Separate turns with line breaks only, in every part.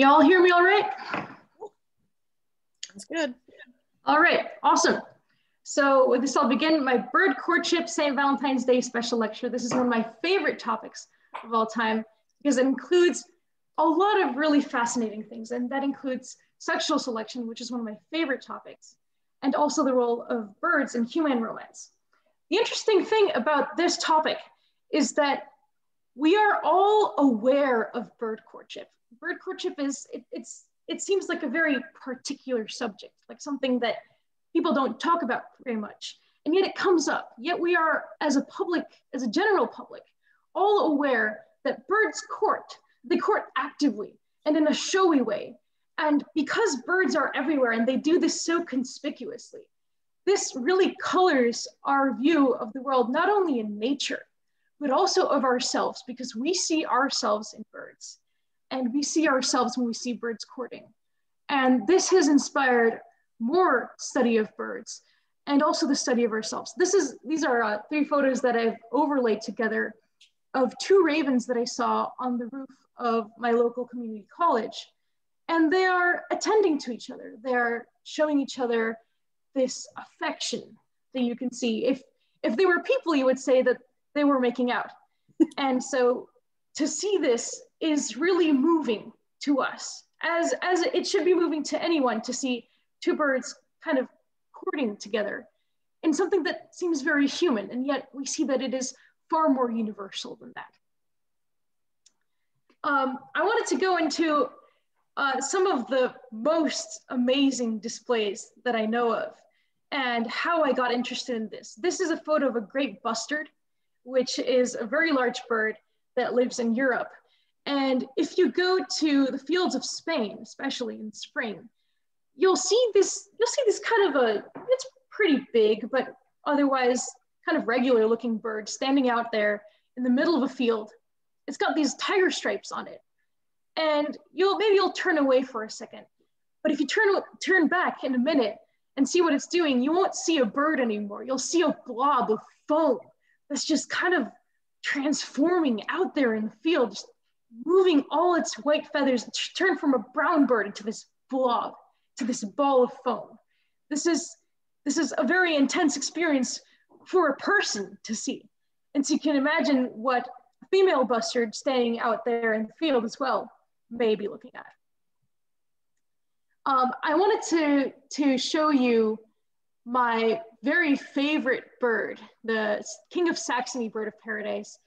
Y'all hear me all right?
That's good.
All right, awesome. So with this, I'll begin my bird courtship St. Valentine's Day special lecture. This is one of my favorite topics of all time because it includes a lot of really fascinating things. And that includes sexual selection, which is one of my favorite topics, and also the role of birds in human romance. The interesting thing about this topic is that we are all aware of bird courtship. Bird courtship is, it, it's, it seems like a very particular subject, like something that people don't talk about very much. And yet it comes up. Yet we are, as a public, as a general public, all aware that birds court. They court actively and in a showy way. And because birds are everywhere and they do this so conspicuously, this really colors our view of the world, not only in nature, but also of ourselves, because we see ourselves in birds and we see ourselves when we see birds courting. And this has inspired more study of birds and also the study of ourselves. This is, these are uh, three photos that I've overlaid together of two ravens that I saw on the roof of my local community college. And they are attending to each other. They are showing each other this affection that you can see. If, if they were people, you would say that they were making out. and so to see this is really moving to us, as, as it should be moving to anyone to see two birds kind of courting together in something that seems very human, and yet we see that it is far more universal than that. Um, I wanted to go into uh, some of the most amazing displays that I know of and how I got interested in this. This is a photo of a great bustard, which is a very large bird that lives in Europe. And if you go to the fields of Spain, especially in spring, you'll see this, you'll see this kind of a, it's pretty big, but otherwise kind of regular looking bird standing out there in the middle of a field. It's got these tiger stripes on it. And you'll, maybe you'll turn away for a second, but if you turn, turn back in a minute and see what it's doing, you won't see a bird anymore. You'll see a blob of foam that's just kind of transforming out there in the field, just moving all its white feathers, turn from a brown bird into this blob to this ball of foam. This is, this is a very intense experience for a person to see. And so you can imagine what a female bustard staying out there in the field as well may be looking at. Um, I wanted to, to show you my very favorite bird, the King of Saxony bird of paradise,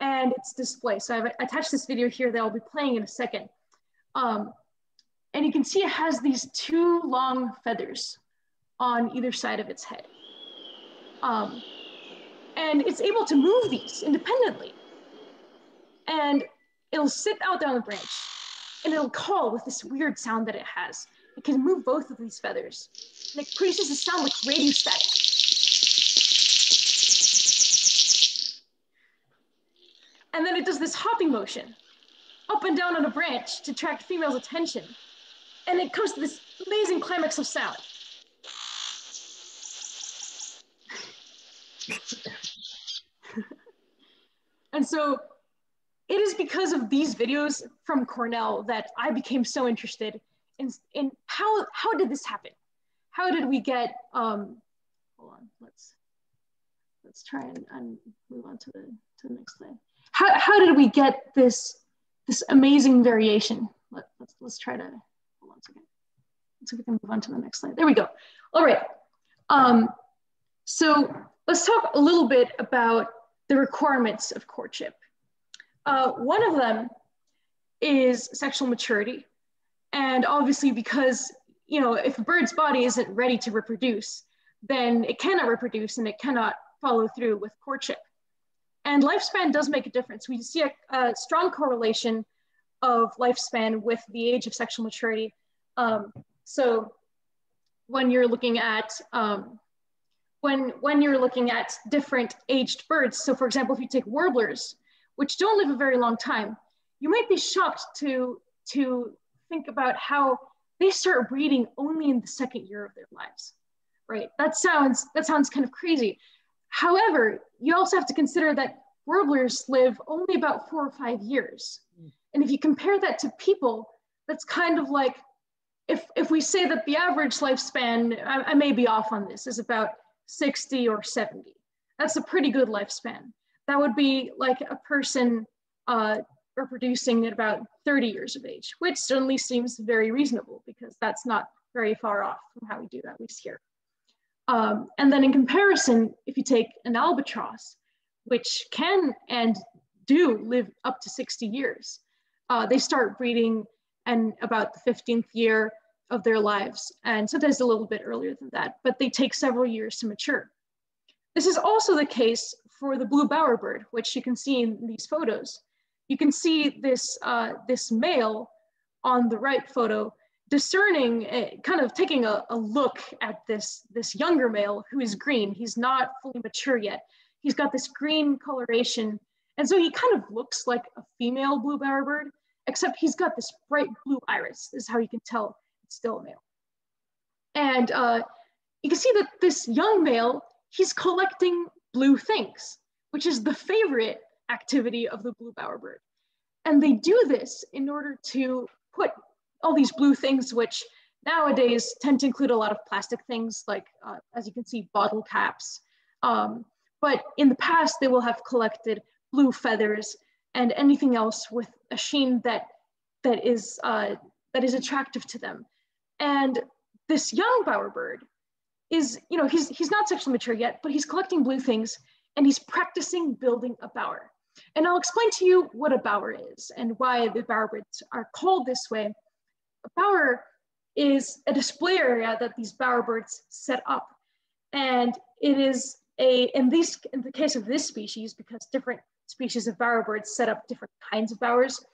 and its display. So I've attached this video here that I'll be playing in a second. Um, and you can see it has these two long feathers on either side of its head. Um, and it's able to move these independently. And it'll sit out there on the branch and it'll call with this weird sound that it has. It can move both of these feathers. And it produces a sound like radio static. And then it does this hopping motion up and down on a branch to attract females' attention and it comes to this amazing climax of sound. and so it is because of these videos from Cornell that I became so interested in, in how, how did this happen? How did we get, um, hold on, let's, let's try and, and move on to the, to the next slide. How, how did we get this, this amazing variation? Let, let's, let's try to one second. So we can move on to the next slide. There we go. All right. Um, so let's talk a little bit about the requirements of courtship. Uh, one of them is sexual maturity. And obviously because, you know, if a bird's body isn't ready to reproduce, then it cannot reproduce and it cannot follow through with courtship. And lifespan does make a difference. We see a, a strong correlation of lifespan with the age of sexual maturity um, so when you're looking at um, when when you're looking at different aged birds, so for example, if you take warblers, which don't live a very long time, you might be shocked to to think about how they start breeding only in the second year of their lives, right? That sounds that sounds kind of crazy. However, you also have to consider that warblers live only about four or five years. Mm. And if you compare that to people that's kind of like, if, if we say that the average lifespan, I, I may be off on this, is about 60 or 70. That's a pretty good lifespan. That would be like a person uh, reproducing at about 30 years of age, which certainly seems very reasonable because that's not very far off from how we do that, at least here. Um, and then in comparison, if you take an albatross, which can and do live up to 60 years, uh, they start breeding and about the 15th year of their lives, and sometimes a little bit earlier than that, but they take several years to mature. This is also the case for the blue bowerbird, which you can see in these photos. You can see this, uh, this male on the right photo discerning, uh, kind of taking a, a look at this, this younger male who is green. He's not fully mature yet. He's got this green coloration. And so he kind of looks like a female blue bowerbird, except he's got this bright blue iris. This is how you can tell it's still a male. And uh, you can see that this young male, he's collecting blue things, which is the favorite activity of the blue bowerbird. And they do this in order to put all these blue things, which nowadays tend to include a lot of plastic things, like, uh, as you can see, bottle caps. Um, but in the past, they will have collected blue feathers and anything else with a sheen that, that, is, uh, that is attractive to them. And this young bowerbird is, you know, he's, he's not sexually mature yet, but he's collecting blue things and he's practicing building a bower. And I'll explain to you what a bower is and why the bowerbirds are called this way. A bower is a display area that these bowerbirds set up. And it is a, in, these, in the case of this species, because different species of bowerbirds set up different kinds of bowers,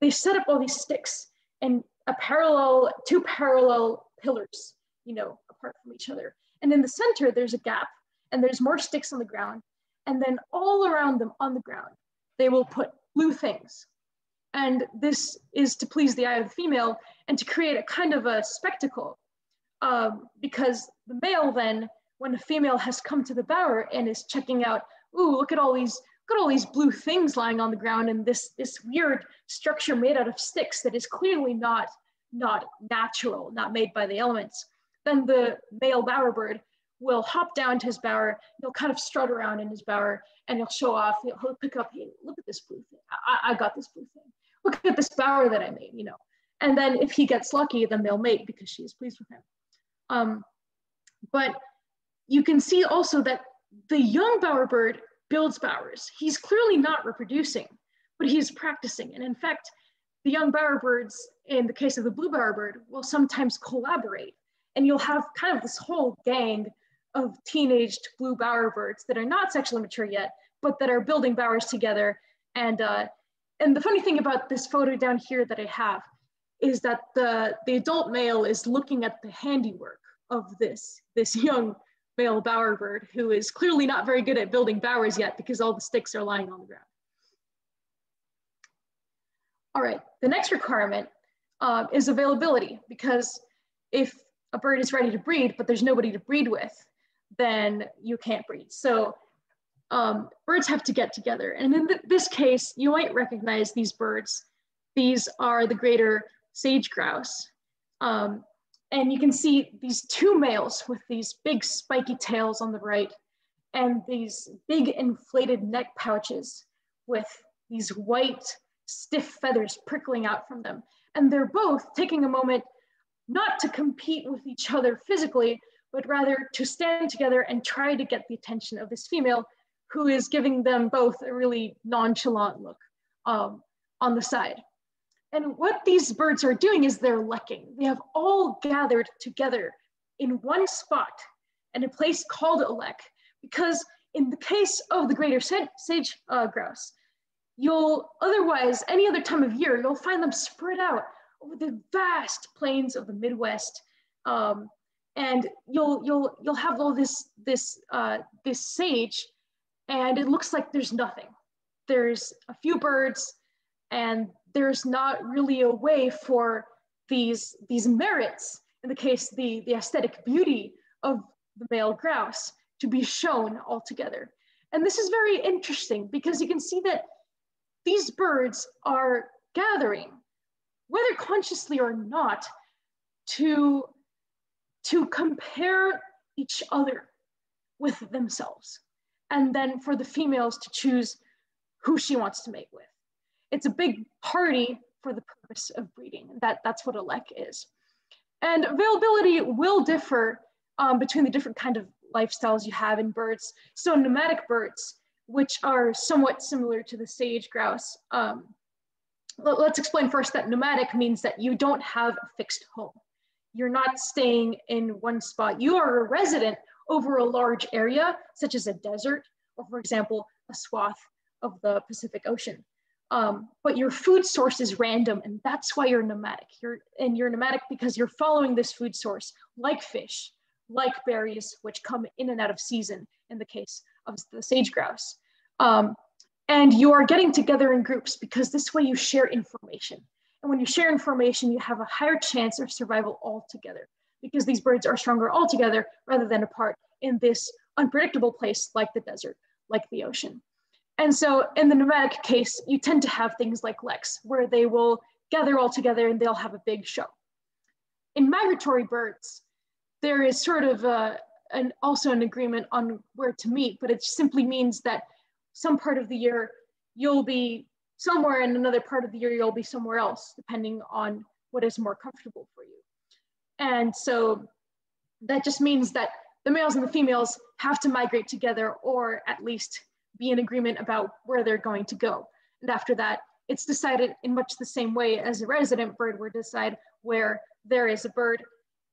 they set up all these sticks and a parallel, two parallel pillars, you know, apart from each other. And in the center, there's a gap and there's more sticks on the ground. And then all around them on the ground, they will put blue things. And this is to please the eye of the female and to create a kind of a spectacle. Um, because the male then, when a female has come to the bower and is checking out, ooh, look at all these, look at all these blue things lying on the ground and this, this weird structure made out of sticks that is clearly not, not natural, not made by the elements, then the male bowerbird will hop down to his bower, he'll kind of strut around in his bower and he'll show off, he'll, he'll pick up, hey, look at this blue thing. I, I got this blue thing. Look at this bower that I made, you know. And then if he gets lucky, then they'll mate because she is pleased with him. Um, but you can see also that the young bowerbird builds bowers. He's clearly not reproducing, but he's practicing. And in fact, the young bowerbirds, in the case of the blue bowerbird, will sometimes collaborate. And you'll have kind of this whole gang of teenaged blue bowerbirds that are not sexually mature yet, but that are building bowers together. And, uh, and the funny thing about this photo down here that I have is that the, the adult male is looking at the handiwork of this, this young male bowerbird who is clearly not very good at building bowers yet because all the sticks are lying on the ground. All right, the next requirement uh, is availability because if a bird is ready to breed, but there's nobody to breed with, then you can't breed. So um, birds have to get together. And in th this case, you might recognize these birds. These are the greater sage grouse. Um, and you can see these two males with these big spiky tails on the right and these big inflated neck pouches with these white stiff feathers prickling out from them. And they're both taking a moment not to compete with each other physically, but rather to stand together and try to get the attention of this female who is giving them both a really nonchalant look um, on the side. And what these birds are doing is they're lekking. They have all gathered together in one spot in a place called a lek, because in the case of the greater sage uh, grouse, you'll otherwise, any other time of year, you'll find them spread out over the vast plains of the Midwest um, and you'll you'll you'll have all this this uh, this sage, and it looks like there's nothing. There's a few birds, and there's not really a way for these these merits, in the case the the aesthetic beauty of the male grouse, to be shown altogether. And this is very interesting because you can see that these birds are gathering whether consciously or not, to, to compare each other with themselves. And then for the females to choose who she wants to mate with. It's a big party for the purpose of breeding. That, that's what a lek is. And availability will differ um, between the different kind of lifestyles you have in birds. So nomadic birds, which are somewhat similar to the sage grouse. Um, let's explain first that nomadic means that you don't have a fixed home. You're not staying in one spot. You are a resident over a large area, such as a desert, or for example, a swath of the Pacific Ocean. Um, but your food source is random, and that's why you're nomadic. You're and you're nomadic because you're following this food source, like fish, like berries, which come in and out of season in the case of the sage grouse. Um, and you are getting together in groups because this way you share information. And when you share information, you have a higher chance of survival all together because these birds are stronger all together rather than apart in this unpredictable place like the desert, like the ocean. And so in the nomadic case, you tend to have things like leks, where they will gather all together and they'll have a big show. In migratory birds, there is sort of a, an, also an agreement on where to meet, but it simply means that some part of the year you'll be somewhere and another part of the year you'll be somewhere else, depending on what is more comfortable for you. And so that just means that the males and the females have to migrate together or at least be in agreement about where they're going to go. And after that, it's decided in much the same way as a resident bird would decide where there is a bird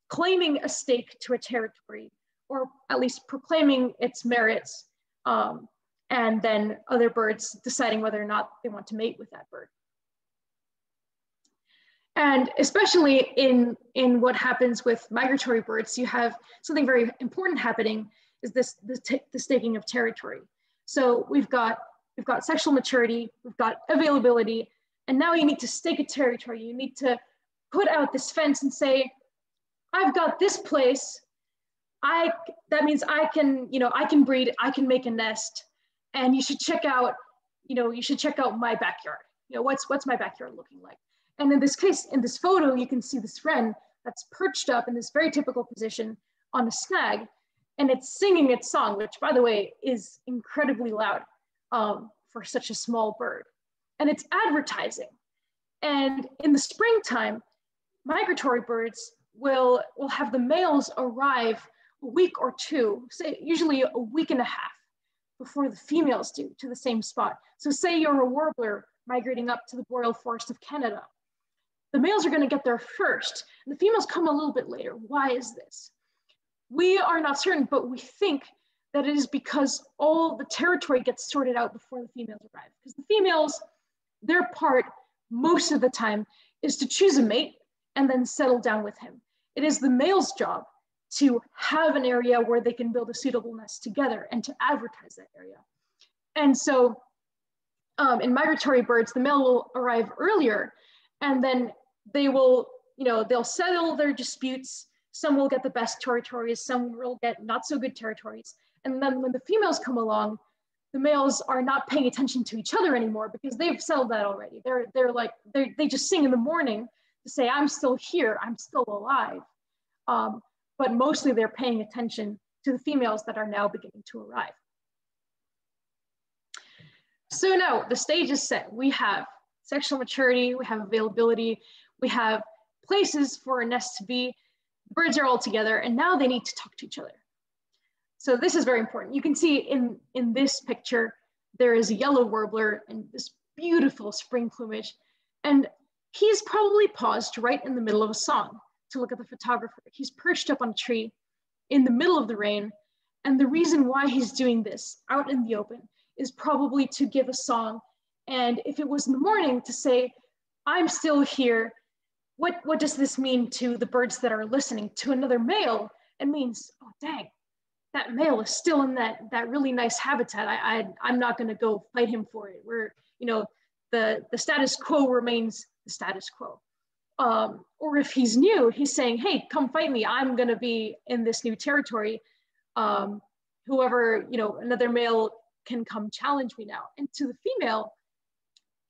claiming a stake to a territory or at least proclaiming its merits um, and then other birds deciding whether or not they want to mate with that bird. And especially in, in what happens with migratory birds, you have something very important happening is this the, the staking of territory. So we've got, we've got sexual maturity, we've got availability, and now you need to stake a territory. You need to put out this fence and say, I've got this place. I, that means I can, you know, I can breed, I can make a nest, and you should check out, you know, you should check out my backyard. You know, what's, what's my backyard looking like? And in this case, in this photo, you can see this wren that's perched up in this very typical position on a snag and it's singing its song, which by the way, is incredibly loud um, for such a small bird. And it's advertising. And in the springtime, migratory birds will, will have the males arrive a week or two, say usually a week and a half before the females do to the same spot. So say you're a warbler migrating up to the boreal forest of Canada. The males are gonna get there first, and the females come a little bit later. Why is this? We are not certain, but we think that it is because all the territory gets sorted out before the females arrive. Because the females, their part most of the time is to choose a mate and then settle down with him. It is the male's job to have an area where they can build a suitable nest together and to advertise that area. And so um, in migratory birds, the male will arrive earlier and then they will, you know, they'll settle their disputes some will get the best territories, some will get not so good territories. And then when the females come along, the males are not paying attention to each other anymore because they've settled that already. They're, they're like, they're, they just sing in the morning to say, I'm still here, I'm still alive. Um, but mostly they're paying attention to the females that are now beginning to arrive. So now the stage is set. We have sexual maturity, we have availability, we have places for a nest to be, birds are all together and now they need to talk to each other. So this is very important. You can see in, in this picture, there is a yellow warbler and this beautiful spring plumage. And he's probably paused right in the middle of a song to look at the photographer. He's perched up on a tree in the middle of the rain. And the reason why he's doing this out in the open is probably to give a song. And if it was in the morning to say, I'm still here what, what does this mean to the birds that are listening to another male? It means, oh, dang, that male is still in that, that really nice habitat. I, I, I'm not gonna go fight him for it. Where, you know, the, the status quo remains the status quo. Um, or if he's new, he's saying, hey, come fight me. I'm gonna be in this new territory. Um, whoever, you know, another male can come challenge me now. And to the female,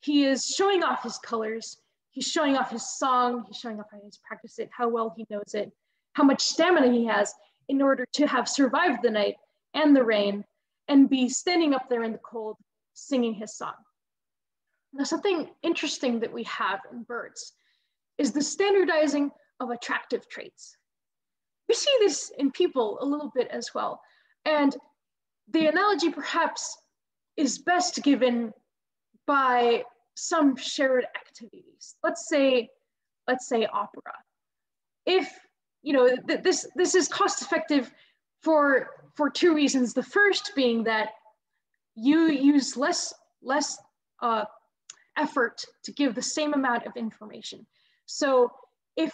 he is showing off his colors he's showing off his song, he's showing off how he's practiced it, how well he knows it, how much stamina he has in order to have survived the night and the rain and be standing up there in the cold singing his song. Now, something interesting that we have in birds is the standardizing of attractive traits. We see this in people a little bit as well. And the analogy perhaps is best given by some shared activities. Let's say, let's say opera. If, you know, th this, this is cost effective for, for two reasons. The first being that you use less, less uh, effort to give the same amount of information. So if,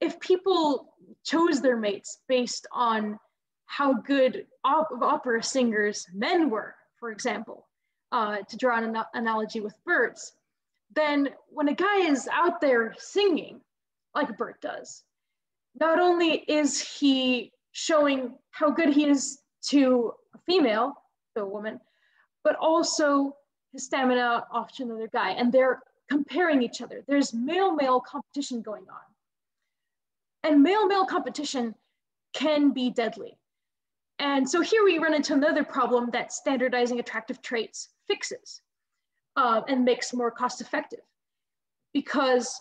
if people chose their mates based on how good op opera singers men were, for example, uh, to draw an analogy with birds, then when a guy is out there singing, like a bird does, not only is he showing how good he is to a female, to a woman, but also his stamina off to another guy. And they're comparing each other. There's male male competition going on. And male male competition can be deadly. And so here we run into another problem that standardizing attractive traits fixes uh, and makes more cost effective. Because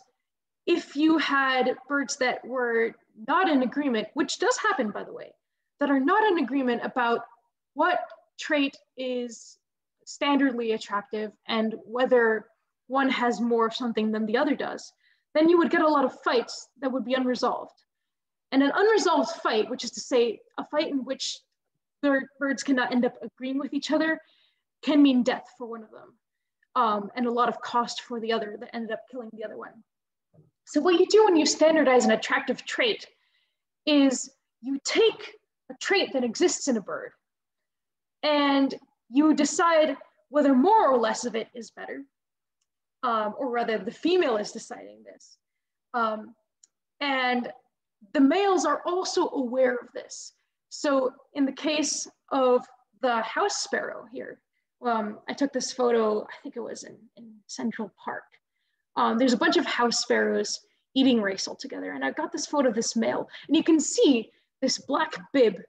if you had birds that were not in agreement, which does happen, by the way, that are not in agreement about what trait is standardly attractive and whether one has more of something than the other does, then you would get a lot of fights that would be unresolved. And an unresolved fight, which is to say a fight in which the birds cannot end up agreeing with each other, can mean death for one of them um, and a lot of cost for the other that ended up killing the other one. So what you do when you standardize an attractive trait is you take a trait that exists in a bird and you decide whether more or less of it is better, um, or rather the female is deciding this. Um, and the males are also aware of this. So in the case of the house sparrow here, um, I took this photo, I think it was in, in Central Park. Um, there's a bunch of house sparrows eating racel together. And I've got this photo of this male, and you can see this black bib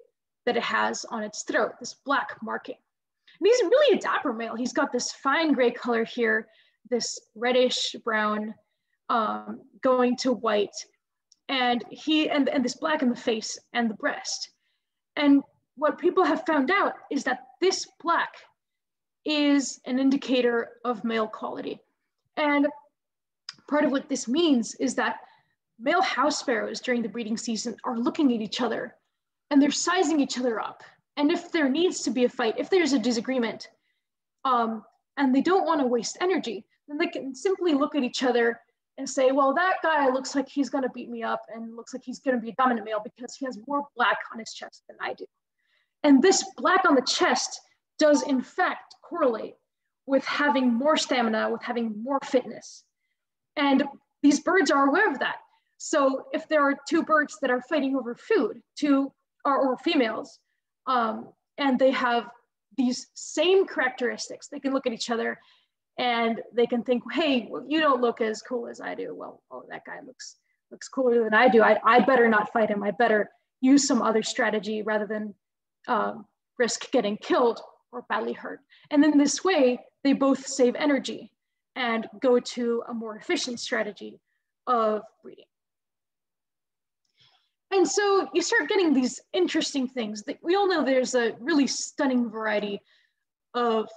that it has on its throat, this black marking. And he's really a dapper male. He's got this fine gray color here, this reddish brown um, going to white, and he and, and this black in the face and the breast. And what people have found out is that this black is an indicator of male quality. And part of what this means is that male house sparrows during the breeding season are looking at each other and they're sizing each other up. And if there needs to be a fight, if there's a disagreement, um, and they don't want to waste energy, then they can simply look at each other and say, well, that guy looks like he's going to beat me up and looks like he's going to be a dominant male because he has more black on his chest than I do. And this black on the chest does in fact correlate with having more stamina, with having more fitness. And these birds are aware of that. So if there are two birds that are fighting over food, two or, or females, um, and they have these same characteristics, they can look at each other and they can think, hey, well, you don't look as cool as I do. Well, oh, that guy looks looks cooler than I do. I, I better not fight him. I better use some other strategy rather than um, risk getting killed or badly hurt. And then this way, they both save energy and go to a more efficient strategy of breeding. And so you start getting these interesting things that we all know there's a really stunning variety of,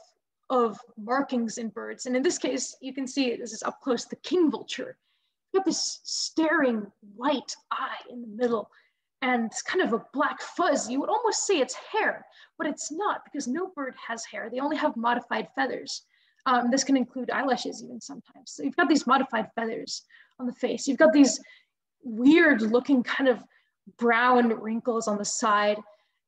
of markings in birds. And in this case, you can see this is up close, the king vulture. You got this staring white eye in the middle and kind of a black fuzz. You would almost say it's hair, but it's not because no bird has hair. They only have modified feathers. Um, this can include eyelashes even sometimes. So you've got these modified feathers on the face. You've got these weird looking kind of brown wrinkles on the side.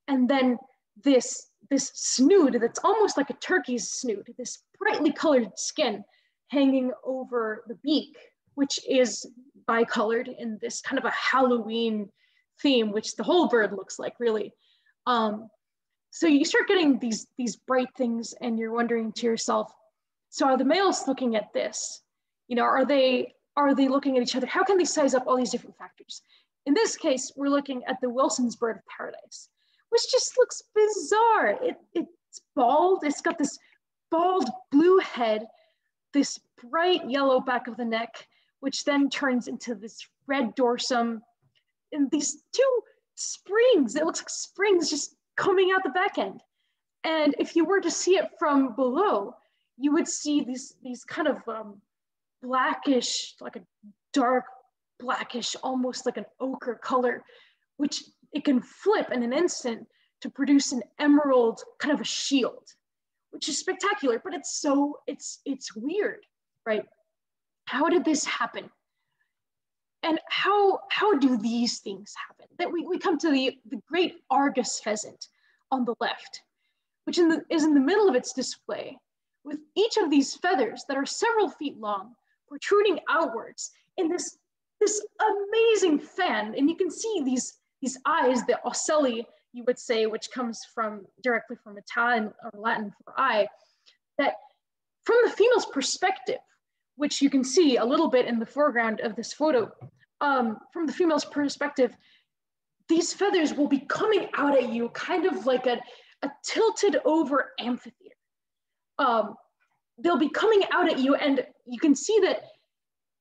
And then this, this snoot that's almost like a turkey's snood, this brightly colored skin hanging over the beak, which is bicolored in this kind of a Halloween theme, which the whole bird looks like really. Um, so you start getting these, these bright things and you're wondering to yourself, so are the males looking at this? You know, are they, are they looking at each other? How can they size up all these different factors? In this case, we're looking at the Wilson's bird of paradise, which just looks bizarre. It, it's bald, it's got this bald blue head, this bright yellow back of the neck, which then turns into this red dorsum, and these two springs, it looks like springs just coming out the back end. And if you were to see it from below, you would see these, these kind of um, blackish, like a dark blackish, almost like an ochre color, which it can flip in an instant to produce an emerald kind of a shield, which is spectacular, but it's so, it's, it's weird, right? How did this happen? And how, how do these things happen? That we, we come to the, the great Argus pheasant on the left, which in the, is in the middle of its display, with each of these feathers that are several feet long, protruding outwards in this this amazing fan. And you can see these, these eyes, the ocelli, you would say, which comes from directly from Italian or Latin for eye, that from the female's perspective, which you can see a little bit in the foreground of this photo, um, from the female's perspective, these feathers will be coming out at you kind of like a, a tilted over amphitheater. Um, they'll be coming out at you and you can see that,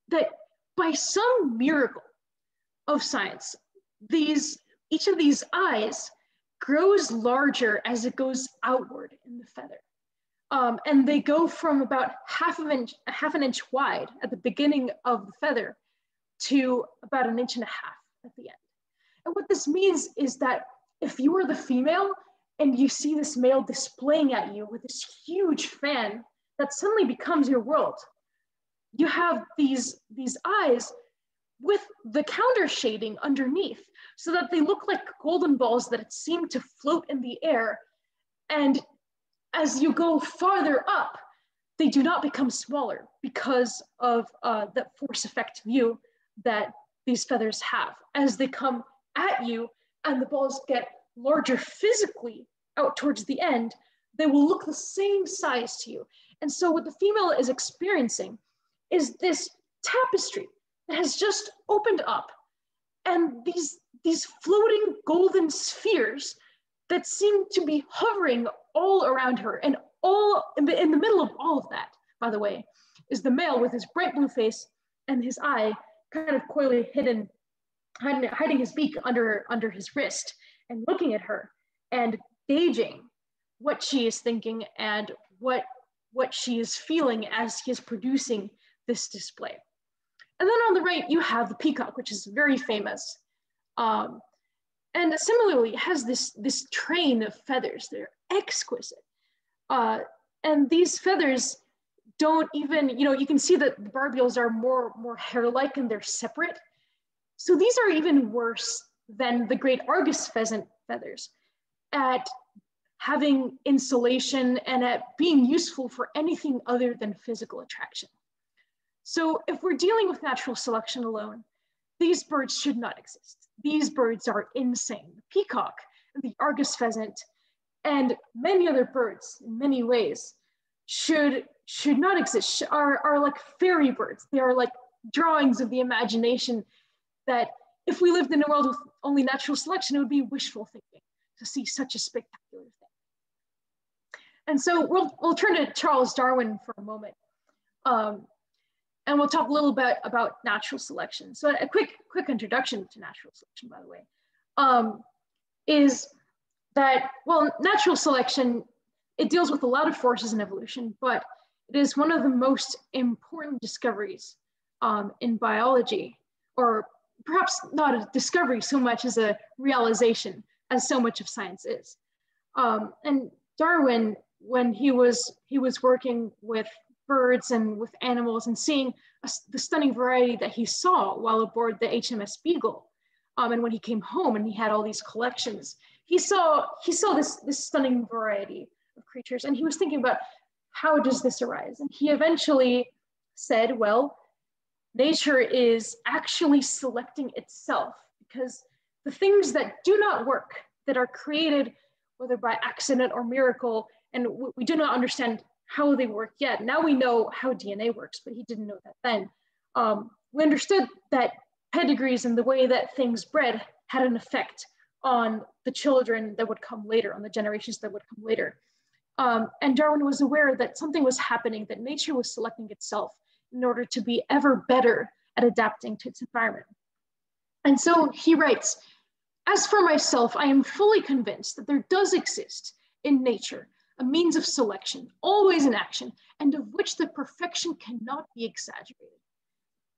that by some miracle of science, these, each of these eyes grows larger as it goes outward in the feather. Um, and they go from about half of inch, half an inch wide at the beginning of the feather to about an inch and a half at the end. And what this means is that if you are the female and you see this male displaying at you with this huge fan that suddenly becomes your world, you have these, these eyes with the counter shading underneath so that they look like golden balls that seem to float in the air. And as you go farther up, they do not become smaller because of uh, that force effect view that these feathers have. As they come at you and the balls get larger physically out towards the end, they will look the same size to you. And so what the female is experiencing is this tapestry that has just opened up and these, these floating golden spheres that seem to be hovering all around her and all in the, in the middle of all of that, by the way, is the male with his bright blue face and his eye kind of coyly hidden, hiding, hiding his beak under, under his wrist and looking at her and gauging what she is thinking and what, what she is feeling as he is producing this display. And then on the right, you have the peacock, which is very famous. Um, and similarly, has this, this train of feathers. They're exquisite. Uh, and these feathers don't even, you know, you can see that the barbules are more, more hair-like and they're separate. So these are even worse than the great Argus pheasant feathers at having insulation and at being useful for anything other than physical attraction. So if we're dealing with natural selection alone, these birds should not exist. These birds are insane. The peacock, the Argus pheasant, and many other birds in many ways should, should not exist, are, are like fairy birds. They are like drawings of the imagination that if we lived in a world with only natural selection, it would be wishful thinking to see such a spectacular thing. And so we'll, we'll turn to Charles Darwin for a moment. Um, and we'll talk a little bit about natural selection. So a quick, quick introduction to natural selection, by the way, um, is that, well, natural selection, it deals with a lot of forces in evolution, but it is one of the most important discoveries um, in biology, or perhaps not a discovery so much as a realization, as so much of science is. Um, and Darwin, when he was, he was working with birds and with animals and seeing a, the stunning variety that he saw while aboard the HMS Beagle. Um, and when he came home and he had all these collections, he saw, he saw this, this stunning variety of creatures and he was thinking about how does this arise? And he eventually said, well, nature is actually selecting itself because the things that do not work, that are created, whether by accident or miracle, and we do not understand how they work yet. Now we know how DNA works, but he didn't know that then. Um, we understood that pedigrees and the way that things bred had an effect on the children that would come later, on the generations that would come later. Um, and Darwin was aware that something was happening, that nature was selecting itself in order to be ever better at adapting to its environment. And so he writes, as for myself, I am fully convinced that there does exist in nature a means of selection, always in action, and of which the perfection cannot be exaggerated.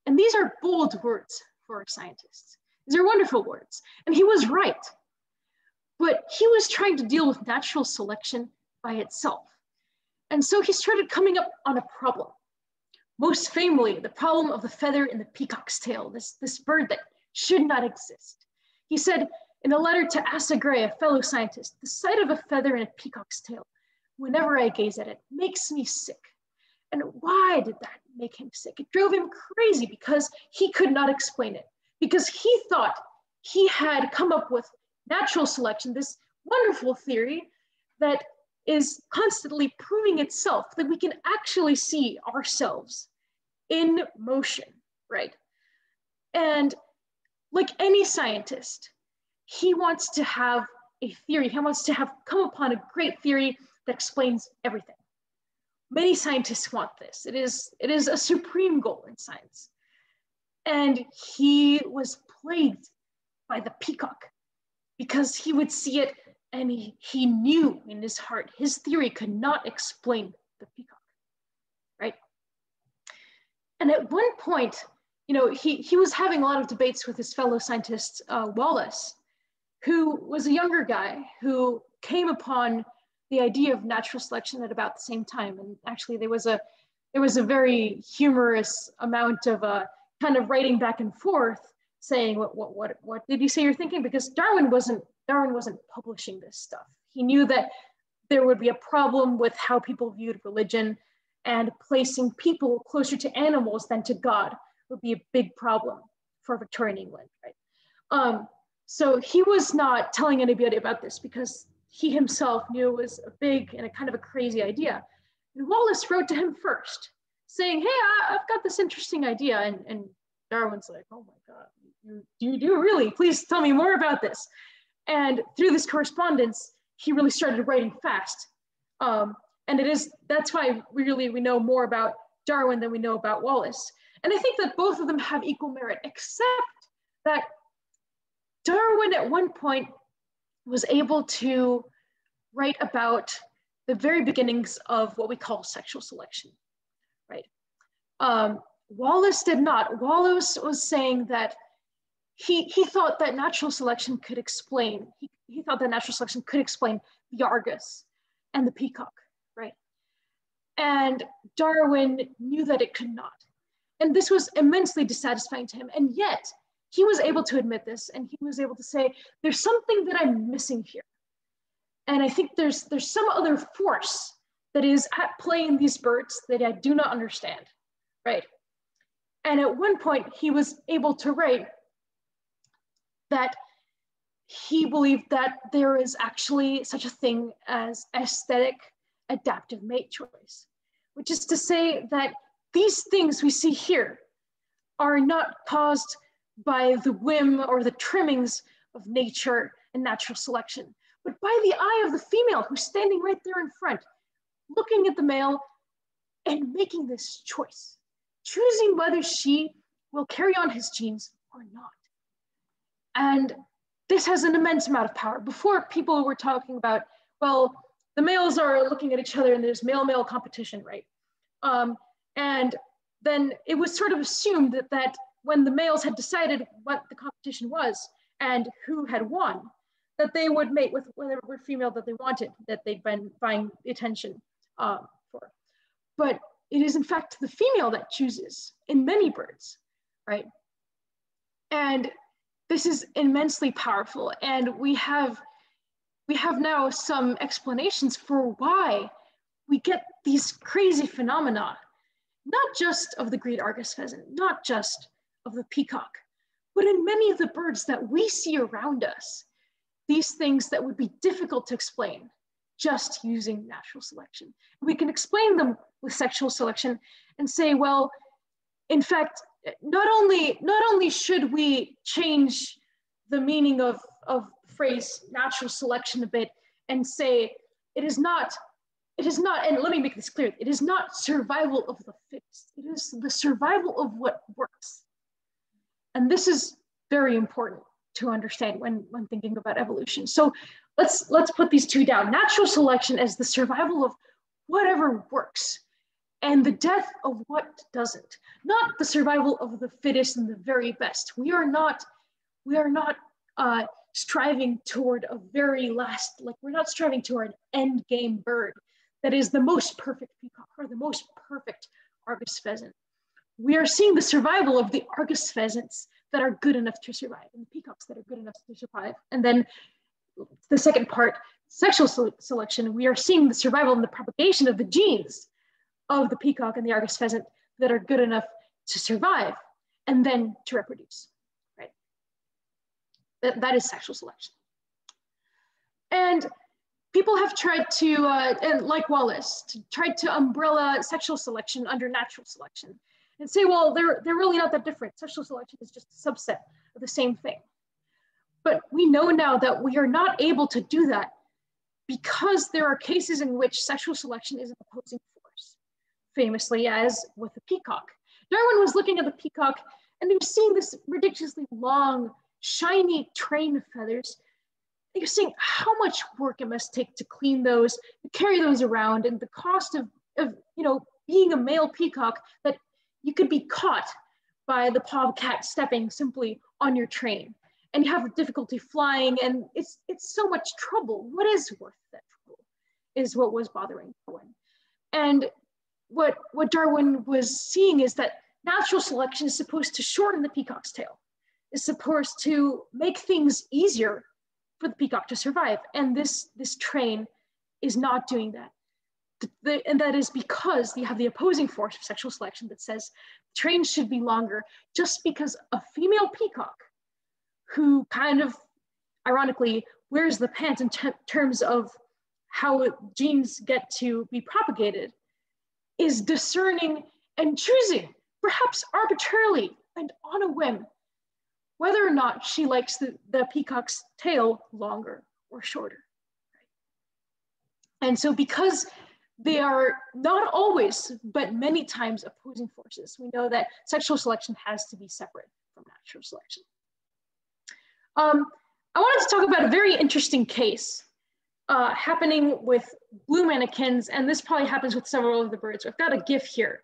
And these are bold words for scientists. These are wonderful words. And he was right. But he was trying to deal with natural selection by itself. And so he started coming up on a problem. Most famously, the problem of the feather in the peacock's tail, this, this bird that should not exist. He said in a letter to Asa Gray, a fellow scientist, the sight of a feather in a peacock's tail, whenever I gaze at it, makes me sick. And why did that make him sick? It drove him crazy because he could not explain it, because he thought he had come up with natural selection, this wonderful theory that is constantly proving itself that we can actually see ourselves in motion, right? And like any scientist, he wants to have a theory, he wants to have come upon a great theory that explains everything. Many scientists want this. It is, it is a supreme goal in science. And he was plagued by the peacock because he would see it and he, he knew in his heart his theory could not explain the peacock, right? And at one point, you know, he, he was having a lot of debates with his fellow scientist, uh, Wallace, who was a younger guy who came upon the idea of natural selection at about the same time. And actually there was a, there was a very humorous amount of uh, kind of writing back and forth saying, what, what, what, what did you say you're thinking? Because Darwin wasn't, Darwin wasn't publishing this stuff. He knew that there would be a problem with how people viewed religion and placing people closer to animals than to God would be a big problem for Victorian England, right? Um, so he was not telling anybody about this because he himself knew was a big and a kind of a crazy idea. And Wallace wrote to him first, saying, hey, I, have got this interesting idea. And, and Darwin's like, oh my God, you, you do really? Please tell me more about this. And through this correspondence, he really started writing fast. Um, and it is, that's why really we know more about Darwin than we know about Wallace. And I think that both of them have equal merit, except that Darwin at one point was able to write about the very beginnings of what we call sexual selection, right? Um, Wallace did not. Wallace was saying that he, he thought that natural selection could explain, he, he thought that natural selection could explain the Argus and the peacock, right? And Darwin knew that it could not. And this was immensely dissatisfying to him. And yet, he was able to admit this and he was able to say, there's something that I'm missing here. And I think there's, there's some other force that is at play in these birds that I do not understand, right? And at one point he was able to write that he believed that there is actually such a thing as aesthetic adaptive mate choice, which is to say that these things we see here are not caused by the whim or the trimmings of nature and natural selection, but by the eye of the female who's standing right there in front, looking at the male and making this choice, choosing whether she will carry on his genes or not. And this has an immense amount of power. Before people were talking about, well, the males are looking at each other and there's male-male competition, right? Um, and then it was sort of assumed that, that when the males had decided what the competition was and who had won, that they would mate with whatever female that they wanted, that they'd been buying attention uh, for. But it is in fact the female that chooses in many birds, right? And this is immensely powerful. And we have, we have now some explanations for why we get these crazy phenomena, not just of the great Argus pheasant, not just of the peacock, but in many of the birds that we see around us, these things that would be difficult to explain just using natural selection. We can explain them with sexual selection and say, well, in fact, not only not only should we change the meaning of of phrase natural selection a bit and say it is not it is not and let me make this clear it is not survival of the fittest it is the survival of what works and this is very important to understand when when thinking about evolution. So let's let's put these two down. Natural selection as the survival of whatever works and the death of what doesn't. Not the survival of the fittest and the very best. We are not we are not uh, striving toward a very last like we're not striving toward an end game bird that is the most perfect peacock or the most perfect argus pheasant we are seeing the survival of the argus pheasants that are good enough to survive and the peacocks that are good enough to survive and then the second part sexual selection we are seeing the survival and the propagation of the genes of the peacock and the Argus pheasant that are good enough to survive and then to reproduce, right? That, that is sexual selection. And people have tried to, uh, and like Wallace, to try to umbrella sexual selection under natural selection and say, well, they're, they're really not that different. Sexual selection is just a subset of the same thing. But we know now that we are not able to do that because there are cases in which sexual selection is an opposing force, famously as with the peacock. Darwin was looking at the peacock and he was seeing this ridiculously long, shiny train of feathers. He was saying how much work it must take to clean those, to carry those around, and the cost of, of you know, being a male peacock that you could be caught by the paw of a cat stepping simply on your train. And you have difficulty flying, and it's it's so much trouble. What is worth that trouble? Is what was bothering Darwin. And what, what Darwin was seeing is that natural selection is supposed to shorten the peacock's tail, is supposed to make things easier for the peacock to survive. And this, this train is not doing that. And that is because you have the opposing force of sexual selection that says trains should be longer just because a female peacock who kind of ironically wears the pants in terms of how genes get to be propagated is discerning and choosing, perhaps arbitrarily and on a whim, whether or not she likes the, the peacock's tail longer or shorter. And so because they are not always, but many times opposing forces, we know that sexual selection has to be separate from natural selection. Um, I wanted to talk about a very interesting case uh, happening with blue manakins, and this probably happens with several of the birds. I've got a GIF here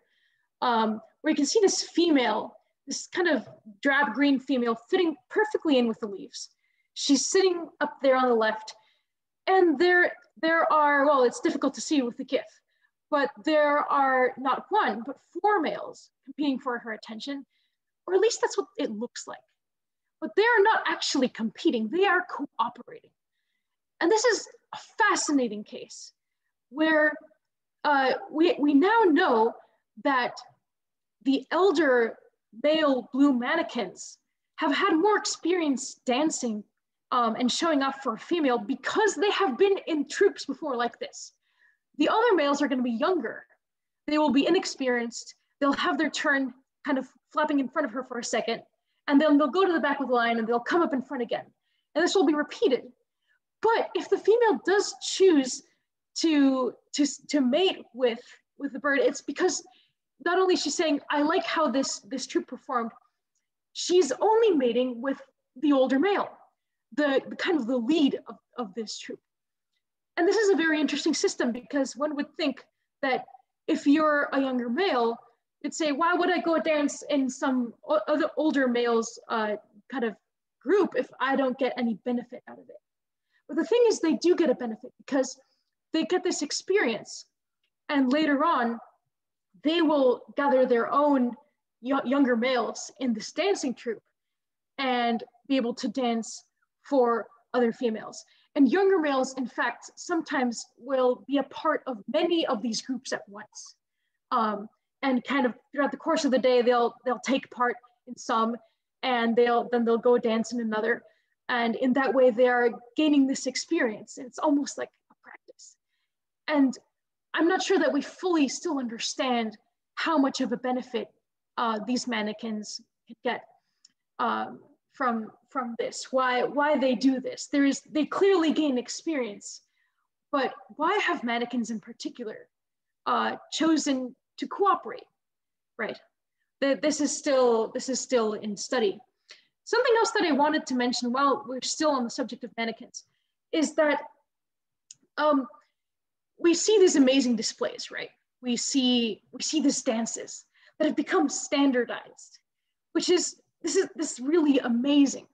um, where you can see this female, this kind of drab green female fitting perfectly in with the leaves. She's sitting up there on the left, and there, there are, well, it's difficult to see with the GIF, but there are not one, but four males competing for her attention, or at least that's what it looks like. But they are not actually competing, they are cooperating. And this is a fascinating case where uh, we, we now know that the elder male blue manakins have had more experience dancing um, and showing up for a female because they have been in troops before like this. The other males are going to be younger. They will be inexperienced. They'll have their turn kind of flapping in front of her for a second, and then they'll go to the back of the line and they'll come up in front again. And this will be repeated but if the female does choose to, to, to mate with, with the bird, it's because not only she's saying, I like how this, this troop performed, she's only mating with the older male, the, the kind of the lead of, of this troop. And this is a very interesting system because one would think that if you're a younger male, you'd say, why would I go dance in some other older male's uh, kind of group if I don't get any benefit out of it? But the thing is, they do get a benefit because they get this experience. And later on, they will gather their own younger males in this dancing troupe and be able to dance for other females. And younger males, in fact, sometimes will be a part of many of these groups at once. Um, and kind of throughout the course of the day, they'll they'll take part in some, and they'll then they'll go dance in another. And in that way, they are gaining this experience. And it's almost like a practice. And I'm not sure that we fully still understand how much of a benefit uh, these manakins can get um, from from this, why why they do this. There is they clearly gain experience, but why have manakins in particular uh, chosen to cooperate, right? The, this is still this is still in study. Something else that I wanted to mention while we're still on the subject of manakins is that um, we see these amazing displays, right? We see we see these dances that have become standardized, which is this is this is really amazing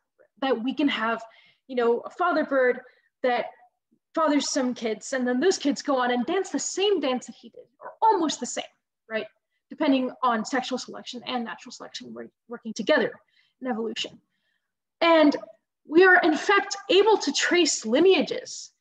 that we can have, you know, a father bird that fathers some kids, and then those kids go on and dance the same dance that he did, or almost the same, right? Depending on sexual selection and natural selection working together in evolution. And we are in fact able to trace lineages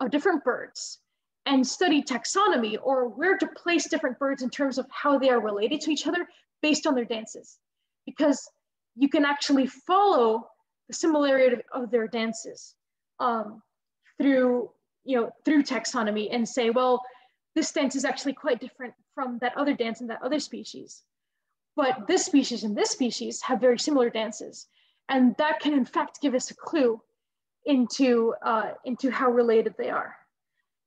of different birds and study taxonomy or where to place different birds in terms of how they are related to each other based on their dances. Because you can actually follow the similarity of their dances um, through, you know, through taxonomy and say, well, this dance is actually quite different from that other dance in that other species. But this species and this species have very similar dances. And that can in fact give us a clue into, uh, into how related they are.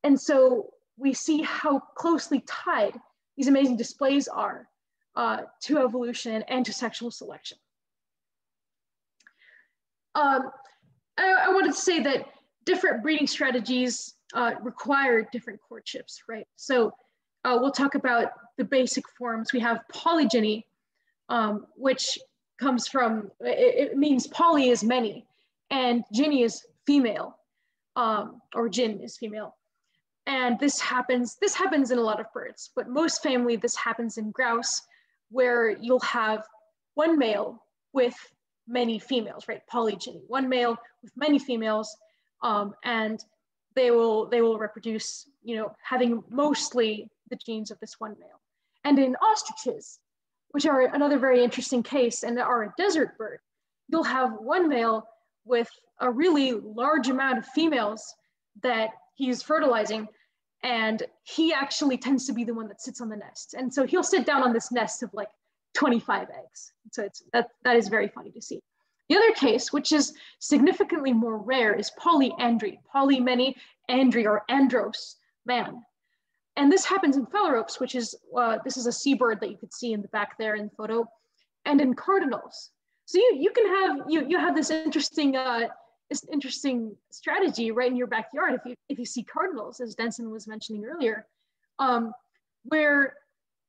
And so we see how closely tied these amazing displays are uh, to evolution and to sexual selection. Um, I, I, wanted to say that different breeding strategies uh, require different courtships, right? So uh, we'll talk about the basic forms. We have polygyny, um, which comes from, it, it, means poly is many, and gyny is female, um, or jin is female. And this happens, this happens in a lot of birds, but most family, this happens in grouse, where you'll have one male with many females, right? Polygyny, one male with many females, um, and they will they will reproduce, you know, having mostly the genes of this one male. And in ostriches, which are another very interesting case and are a desert bird, you'll have one male with a really large amount of females that he's fertilizing and he actually tends to be the one that sits on the nest. And so he'll sit down on this nest of like 25 eggs. So it's, that, that is very funny to see. The other case, which is significantly more rare, is polyandry, poly many, andry or andros, man. And this happens in phalaropes, which is, uh, this is a seabird that you could see in the back there in the photo, and in cardinals. So you, you can have, you, you have this interesting, uh, this interesting strategy right in your backyard if you, if you see cardinals, as Denson was mentioning earlier, um, where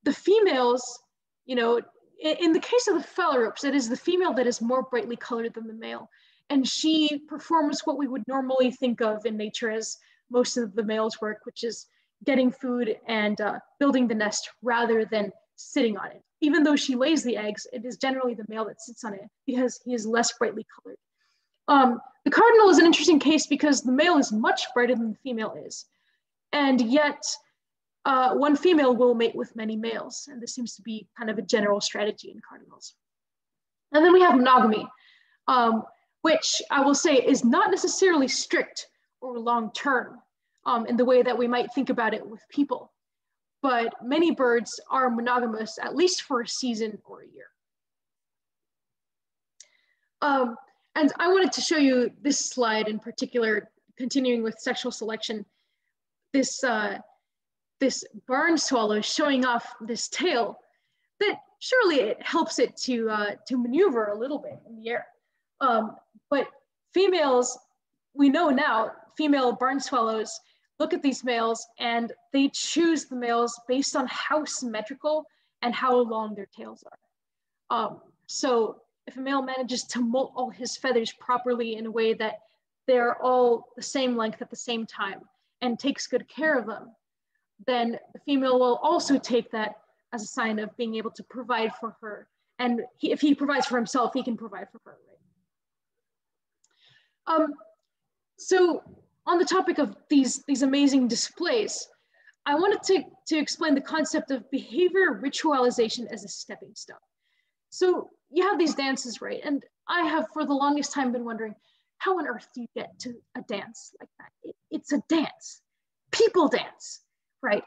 the females, you know, in the case of the phalaropes, it is the female that is more brightly colored than the male. And she performs what we would normally think of in nature as most of the male's work, which is getting food and uh, building the nest rather than sitting on it. Even though she lays the eggs, it is generally the male that sits on it because he is less brightly colored. Um, the cardinal is an interesting case because the male is much brighter than the female is. And yet uh, one female will mate with many males. And this seems to be kind of a general strategy in cardinals. And then we have monogamy, um, which I will say is not necessarily strict or long-term um, in the way that we might think about it with people. But many birds are monogamous at least for a season or a year. Um, and I wanted to show you this slide in particular, continuing with sexual selection. This uh, this barn swallow showing off this tail that surely it helps it to, uh, to maneuver a little bit in the air. Um, but females, we know now, female barn swallows look at these males and they choose the males based on how symmetrical and how long their tails are. Um, so if a male manages to molt all his feathers properly in a way that they're all the same length at the same time and takes good care of them, then the female will also take that as a sign of being able to provide for her. And he, if he provides for himself, he can provide for her, right? Um, so on the topic of these, these amazing displays, I wanted to, to explain the concept of behavior ritualization as a stepping stone. So you have these dances, right? And I have for the longest time been wondering, how on earth do you get to a dance like that? It, it's a dance, people dance right?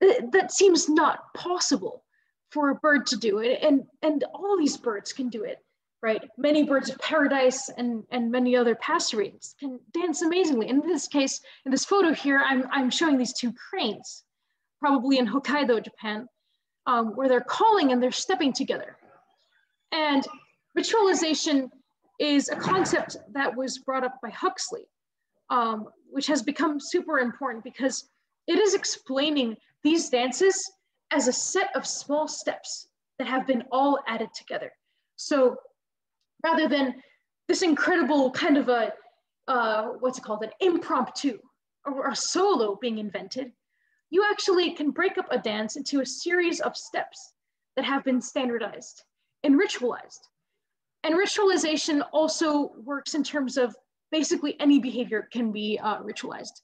That seems not possible for a bird to do it. And, and all these birds can do it, right? Many birds of paradise and, and many other passerines can dance amazingly. In this case, in this photo here, I'm, I'm showing these two cranes, probably in Hokkaido, Japan, um, where they're calling and they're stepping together. And ritualization is a concept that was brought up by Huxley, um, which has become super important because it is explaining these dances as a set of small steps that have been all added together. So rather than this incredible kind of a, uh, what's it called, an impromptu or a solo being invented, you actually can break up a dance into a series of steps that have been standardized and ritualized. And ritualization also works in terms of basically any behavior can be uh, ritualized.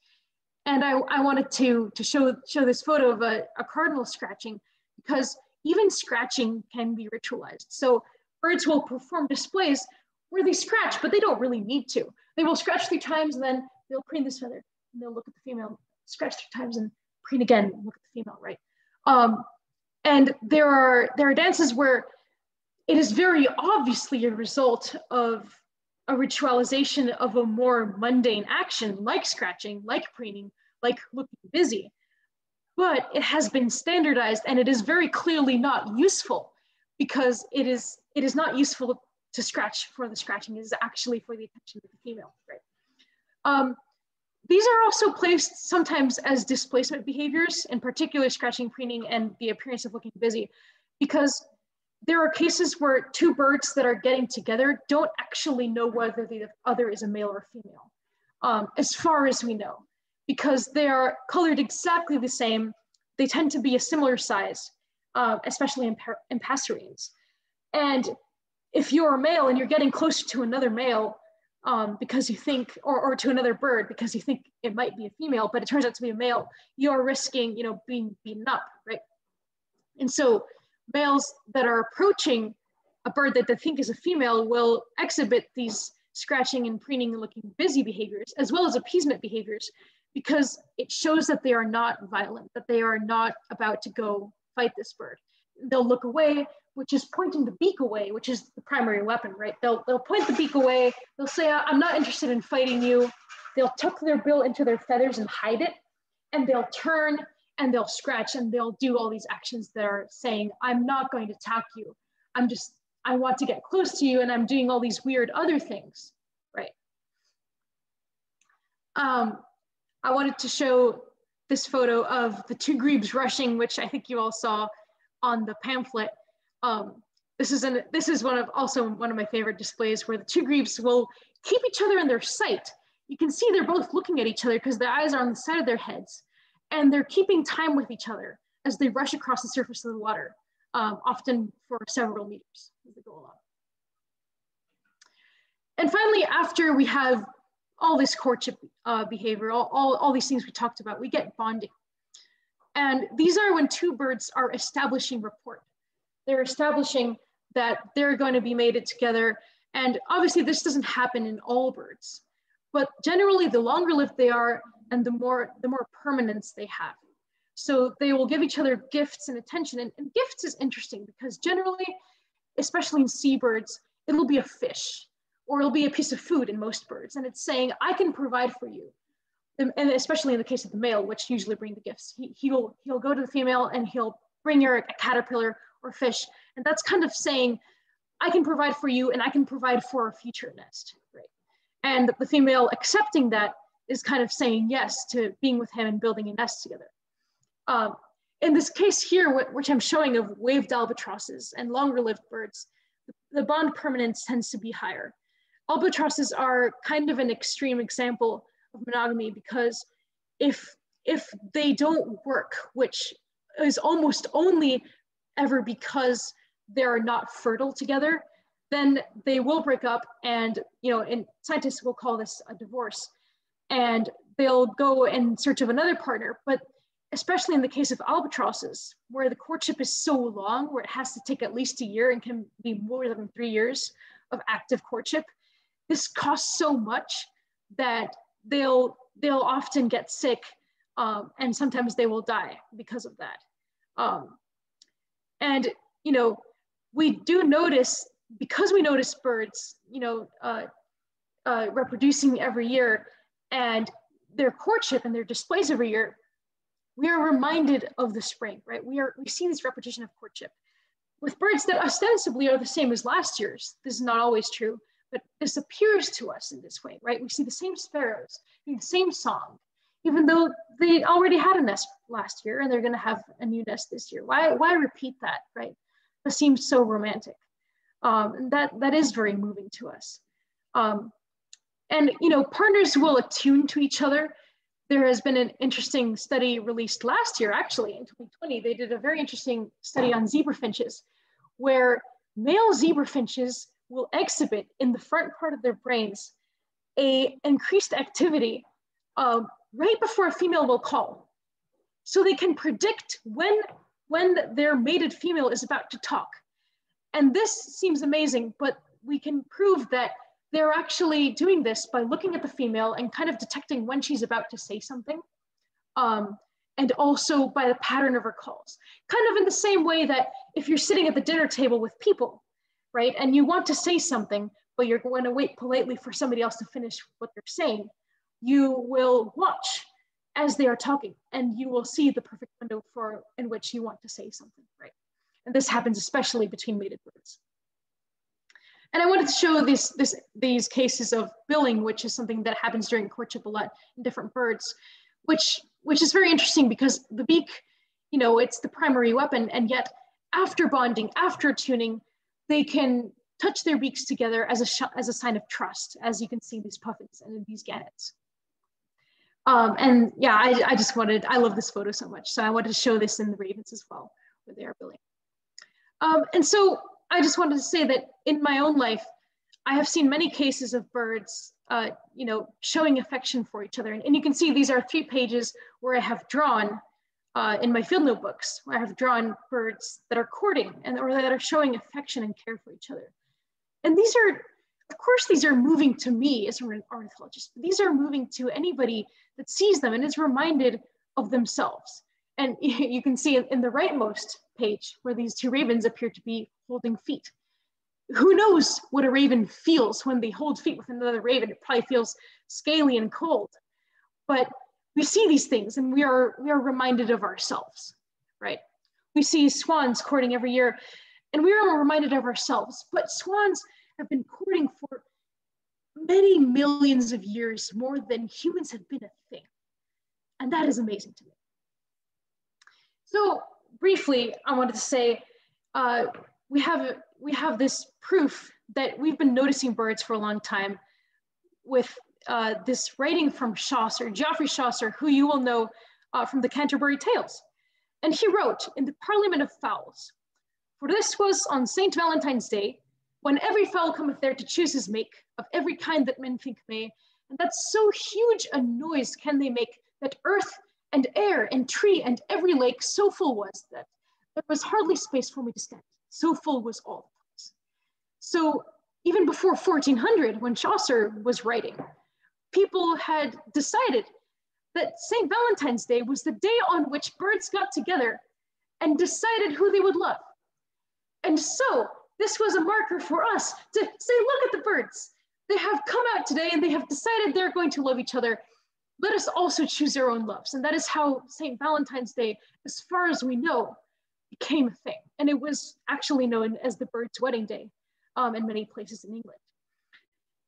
And I, I wanted to, to show, show this photo of a, a cardinal scratching because even scratching can be ritualized. So birds will perform displays where they scratch, but they don't really need to. They will scratch three times and then they'll preen this feather and they'll look at the female, scratch three times and preen again, look at the female, right? Um, and there are, there are dances where it is very obviously a result of a ritualization of a more mundane action like scratching, like preening, like looking busy. But it has been standardized and it is very clearly not useful because it is, it is not useful to scratch for the scratching, it is actually for the attention of the female, right? Um, these are also placed sometimes as displacement behaviors, in particular scratching, preening, and the appearance of looking busy, because there are cases where two birds that are getting together don't actually know whether the other is a male or female, um, as far as we know, because they are colored exactly the same. They tend to be a similar size, uh, especially in, in passerines. And if you're a male and you're getting closer to another male um, because you think, or, or to another bird because you think it might be a female, but it turns out to be a male, you're risking, you know, being beaten up, right? And so males that are approaching a bird that they think is a female will exhibit these scratching and preening and looking busy behaviors, as well as appeasement behaviors, because it shows that they are not violent, that they are not about to go fight this bird. They'll look away, which is pointing the beak away, which is the primary weapon, right? They'll, they'll point the beak away. They'll say, I'm not interested in fighting you. They'll tuck their bill into their feathers and hide it. And they'll turn and they'll scratch and they'll do all these actions that are saying, I'm not going to attack you. I'm just, I want to get close to you and I'm doing all these weird other things, right? Um, I wanted to show this photo of the two grebes rushing, which I think you all saw on the pamphlet. Um, this is an, this is one of also one of my favorite displays where the two grebes will keep each other in their sight. You can see they're both looking at each other because their eyes are on the side of their heads and they're keeping time with each other as they rush across the surface of the water, um, often for several meters as they go along. And finally, after we have all this courtship uh, behavior, all, all, all these things we talked about, we get bonding. And these are when two birds are establishing rapport. They're establishing that they're going to be mated together. And obviously this doesn't happen in all birds, but generally the longer lived they are, and the more the more permanence they have. So they will give each other gifts and attention. And, and gifts is interesting because generally, especially in seabirds, it'll be a fish or it'll be a piece of food in most birds. And it's saying, I can provide for you. And especially in the case of the male, which usually bring the gifts, he, he'll, he'll go to the female and he'll bring her a caterpillar or fish. And that's kind of saying, I can provide for you and I can provide for a future nest, right? And the female accepting that is kind of saying yes to being with him and building a nest together. Um, in this case here, which I'm showing of waved albatrosses and longer lived birds, the bond permanence tends to be higher. Albatrosses are kind of an extreme example of monogamy because if, if they don't work, which is almost only ever because they're not fertile together, then they will break up and, you know, and scientists will call this a divorce and they'll go in search of another partner. But especially in the case of albatrosses, where the courtship is so long, where it has to take at least a year and can be more than three years of active courtship, this costs so much that they'll they'll often get sick um, and sometimes they will die because of that. Um, And, you know, we do notice, because we notice birds, you know, uh, uh, reproducing every year and their courtship and their displays every year, we are reminded of the spring, right? We are we see this repetition of courtship with birds that ostensibly are the same as last year's. This is not always true, but this appears to us in this way, right? We see the same sparrows, the same song, even though they already had a nest last year and they're going to have a new nest this year. Why why repeat that, right? That seems so romantic. Um, and that that is very moving to us. Um, and you know, partners will attune to each other there has been an interesting study released last year, actually in 2020. They did a very interesting study on zebra finches, where male zebra finches will exhibit in the front part of their brains a increased activity uh, right before a female will call. So they can predict when, when their mated female is about to talk. And this seems amazing, but we can prove that they're actually doing this by looking at the female and kind of detecting when she's about to say something. Um, and also by the pattern of her calls. Kind of in the same way that if you're sitting at the dinner table with people, right, and you want to say something, but you're going to wait politely for somebody else to finish what they're saying, you will watch as they are talking and you will see the perfect window for in which you want to say something, right? And this happens especially between mated birds. And I wanted to show this, this, these cases of billing, which is something that happens during courtship a lot in different birds, which, which is very interesting because the beak, you know, it's the primary weapon, and yet after bonding, after tuning, they can touch their beaks together as a, as a sign of trust, as you can see these puffins and these gannets. Um, and yeah, I, I just wanted, I love this photo so much. So I wanted to show this in the ravens as well, where they are billing. Um, and so I just wanted to say that in my own life, I have seen many cases of birds, uh, you know, showing affection for each other. And, and, you can see these are three pages where I have drawn uh, in my field notebooks, where I have drawn birds that are courting and or that are showing affection and care for each other. And these are, of course, these are moving to me as an ornithologist. These are moving to anybody that sees them and is reminded of themselves. And you can see in the rightmost page where these two ravens appear to be holding feet. Who knows what a raven feels when they hold feet with another raven? It probably feels scaly and cold. But we see these things and we are, we are reminded of ourselves, right? We see swans courting every year and we are reminded of ourselves. But swans have been courting for many millions of years more than humans have been a thing. And that is amazing to me. So briefly, I wanted to say uh, we have we have this proof that we've been noticing birds for a long time with uh, this writing from Chaucer, Geoffrey Chaucer, who you will know uh, from the Canterbury Tales. And he wrote in the Parliament of Fowls, For this was on St. Valentine's Day, when every fowl cometh there to choose his make, of every kind that men think may, and that so huge a noise can they make, that earth and air and tree and every lake so full was that there was hardly space for me to stand. So full was all. So even before 1400, when Chaucer was writing, people had decided that St. Valentine's Day was the day on which birds got together and decided who they would love. And so this was a marker for us to say, look at the birds. They have come out today and they have decided they're going to love each other. Let us also choose our own loves. And that is how St. Valentine's Day, as far as we know, became a thing. And it was actually known as the bird's wedding day um, in many places in England.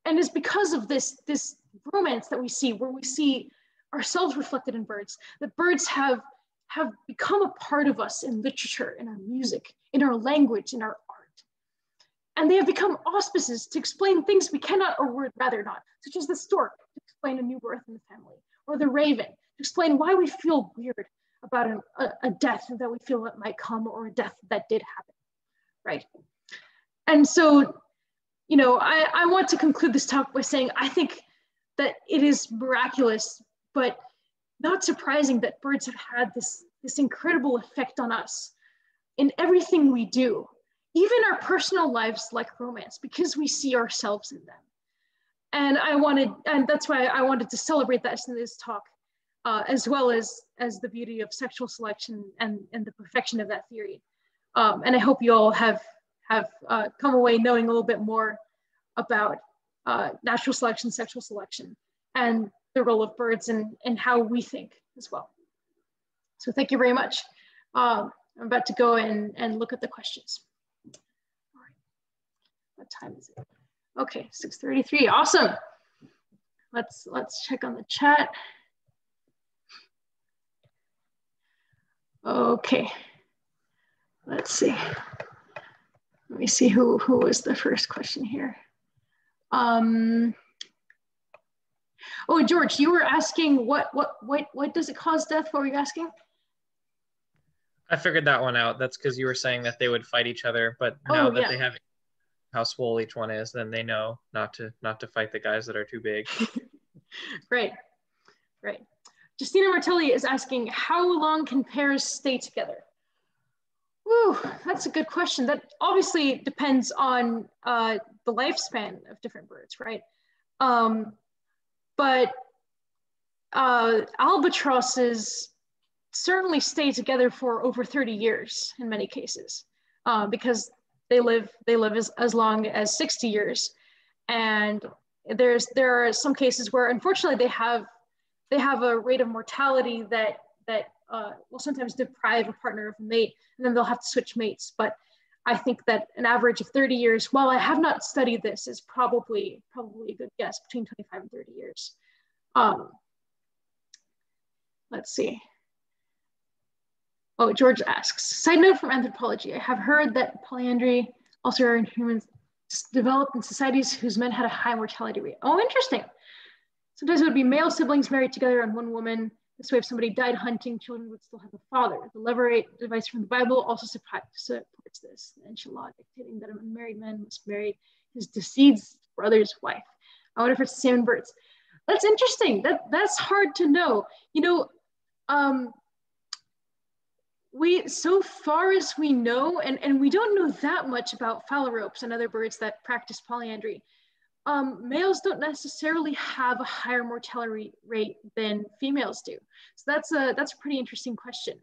And it's because of this, this romance that we see, where we see ourselves reflected in birds, that birds have, have become a part of us in literature, in our music, in our language, in our art. And they have become auspices to explain things we cannot or would rather not, such as the stork to explain a new birth in the family, or the raven to explain why we feel weird about a, a death that we feel that might come or a death that did happen, right? And so, you know, I, I want to conclude this talk by saying I think that it is miraculous, but not surprising that birds have had this, this incredible effect on us in everything we do, even our personal lives like romance, because we see ourselves in them. And I wanted, and that's why I wanted to celebrate that in this talk uh, as well as, as the beauty of sexual selection and, and the perfection of that theory. Um, and I hope you all have, have uh, come away knowing a little bit more about uh, natural selection, sexual selection, and the role of birds and, and how we think as well. So thank you very much. Um, I'm about to go and, and look at the questions. All right. What time is it? Okay, 6.33, awesome. Let's, let's check on the chat. Okay, let's see. Let me see who, who was the first question here. Um, oh, George, you were asking what, what, what, what does it cause death? What were you asking?
I figured that one out. That's because you were saying that they would fight each other, but now oh, that yeah. they have how swole each one is, then they know not to not to fight the guys that are too big.
right, right. Justina Martelli is asking, how long can pairs stay together? Whew, that's a good question. That obviously depends on uh, the lifespan of different birds, right? Um, but uh, albatrosses certainly stay together for over 30 years in many cases uh, because they live they live as, as long as 60 years. And there's there are some cases where unfortunately they have they have a rate of mortality that that uh, will sometimes deprive a partner of a mate and then they'll have to switch mates. But i think that an average of 30 years while i have not studied this is probably probably a good guess between 25 and 30 years. Um, let's see Oh, George asks, side note from anthropology, I have heard that polyandry, also in humans, developed in societies whose men had a high mortality rate. Oh, interesting. Sometimes it would be male siblings married together and one woman. This way, if somebody died hunting, children would still have a father. The levirate device from the Bible also supports this. And Shalah dictating that a married man must marry his deceased brother's wife. I wonder if it's the same in birds. That's interesting. That that's hard to know. You know, um, we so far as we know and, and we don't know that much about phalaropes and other birds that practice polyandry um, males don't necessarily have a higher mortality rate than females do. So that's a that's a pretty interesting question.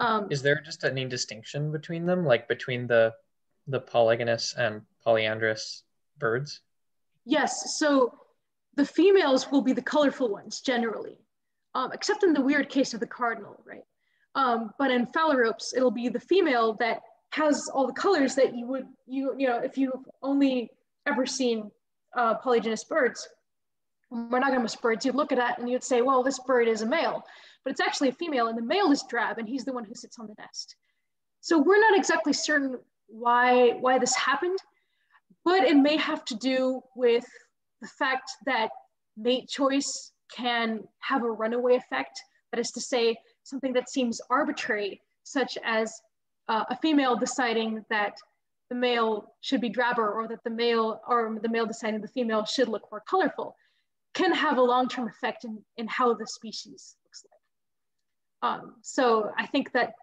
Um, is there just any distinction between them like between the the polygynous and polyandrous birds?
Yes so the females will be the colorful ones generally um, except in the weird case of the cardinal right um, but in phalaropes, it'll be the female that has all the colors that you would, you, you know, if you've only ever seen uh, polygynous birds, monogamous birds, you'd look at that and you'd say, well, this bird is a male, but it's actually a female and the male is drab and he's the one who sits on the nest. So we're not exactly certain why, why this happened, but it may have to do with the fact that mate choice can have a runaway effect. That is to say, something that seems arbitrary, such as uh, a female deciding that the male should be drabber or that the male or the male deciding the female should look more colorful can have a long-term effect in, in how the species looks like. Um, so I think that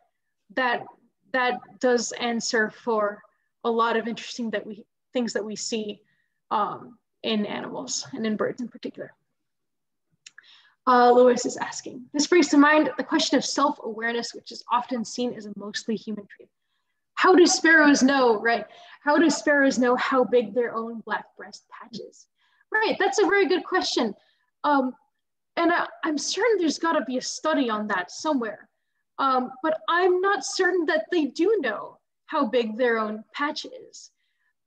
that that does answer for a lot of interesting that we things that we see um, in animals and in birds in particular uh, Lewis is asking. This brings to mind the question of self-awareness, which is often seen as a mostly human trait. How do sparrows know, right? How do sparrows know how big their own black breast patch is? Right, that's a very good question. Um, and I, am certain there's gotta be a study on that somewhere. Um, but I'm not certain that they do know how big their own patch is.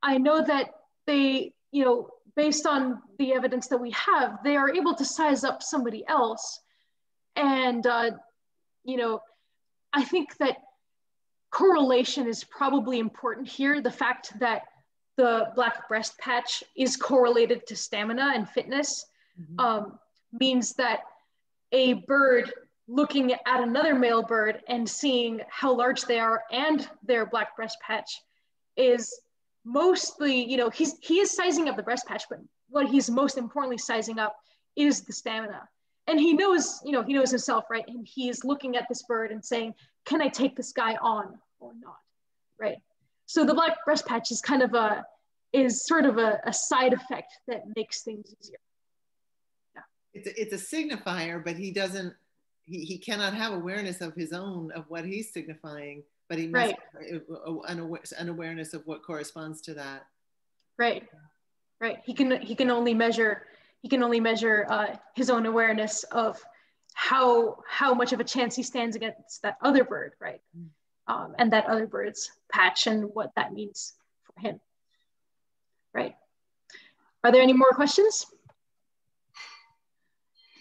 I know that they, you know, based on the evidence that we have, they are able to size up somebody else. And, uh, you know, I think that correlation is probably important here. The fact that the black breast patch is correlated to stamina and fitness mm-hmm. um, means that a bird looking at another male bird and seeing how large they are and their black breast patch is mostly, you know, he's he is sizing up the breast patch, but what he's most importantly sizing up is the stamina. And he knows, you know, he knows himself, right? And he's looking at this bird and saying, can I take this guy on or not? Right. So the black breast patch is kind of a is sort of a, a side effect that makes things easier.
Yeah. It's a, it's a signifier, but he doesn't he, he cannot have awareness of his own of what he's signifying but he must right. an, an awareness of what corresponds to that.
Right, right. He can he can only measure he can only measure uh, his own awareness of how how much of a chance he stands against that other bird, right? Um, and that other bird's patch and what that means for him, right? Are there any more questions?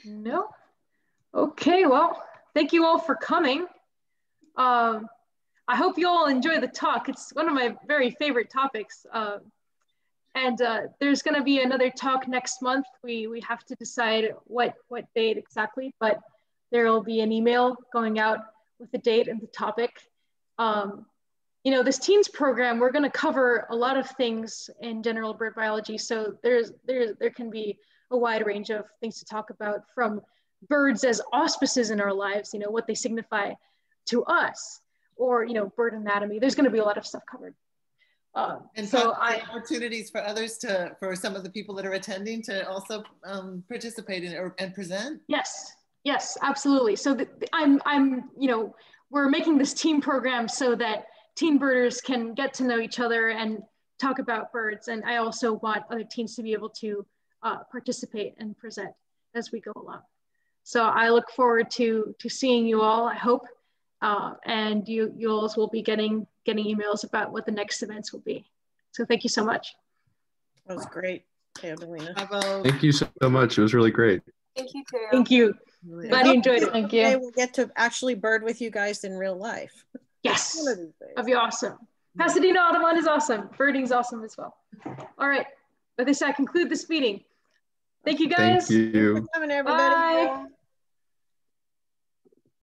No? Okay, well, thank you all for coming. Um, I hope you all enjoy the talk. It's one of my very favorite topics. Uh, and uh, there's going to be another talk next month. We, we have to decide what, what date exactly, but there will be an email going out with the date and the topic. Um, you know, this teens program, we're going to cover a lot of things in general bird biology. So there's, there, there can be a wide range of things to talk about from birds as auspices in our lives, you know, what they signify to us, or, you know, bird anatomy. There's going to be a lot of stuff covered.
Um, and so I opportunities for others to, for some of the people that are attending to also um, participate in or, and present.
Yes, yes, absolutely. So the, I'm, I'm, you know, we're making this team program so that teen birders can get to know each other and talk about birds. And I also want other teens to be able to uh, participate and present as we go along. So I look forward to, to seeing you all, I hope. Uh, and you, you all will be getting, getting emails about what the next events will be. So thank you so much.
That was great, Angelina.
Thank you so much. It was really great.
Thank you, too. Thank you. Glad you enjoyed it.
Thank you. We'll get to actually bird with you guys in real life.
Yes, that'd be awesome. Pasadena Audubon is awesome. Birding is awesome as well. All right, with this, I conclude this meeting. Thank you guys.
Thank you.
Thank you for coming, everybody. Bye.